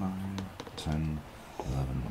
9, 10, 11,